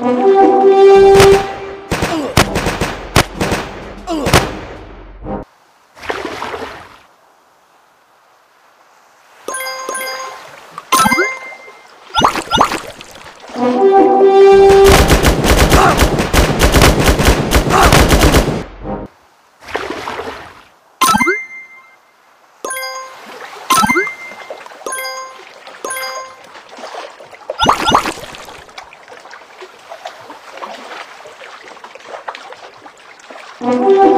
Oh. Música